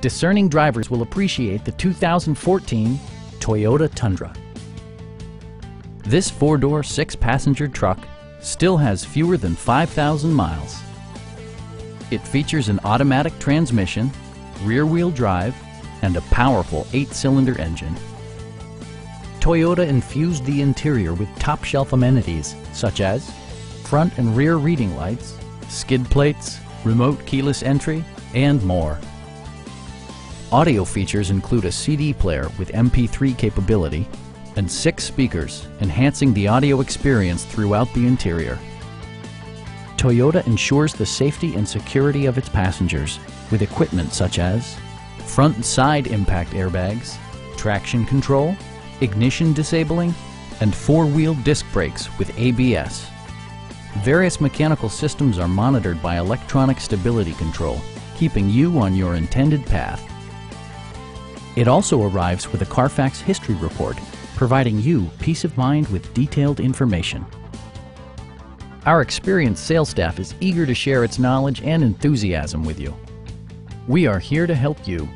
discerning drivers will appreciate the 2014 Toyota Tundra. This four-door, six-passenger truck still has fewer than 5,000 miles. It features an automatic transmission, rear-wheel drive, and a powerful eight-cylinder engine. Toyota infused the interior with top-shelf amenities such as front and rear reading lights, skid plates, remote keyless entry, and more. Audio features include a CD player with MP3 capability and six speakers, enhancing the audio experience throughout the interior. Toyota ensures the safety and security of its passengers with equipment such as front and side impact airbags, traction control, ignition disabling, and four-wheel disc brakes with ABS. Various mechanical systems are monitored by electronic stability control, keeping you on your intended path. It also arrives with a Carfax history report, providing you peace of mind with detailed information. Our experienced sales staff is eager to share its knowledge and enthusiasm with you. We are here to help you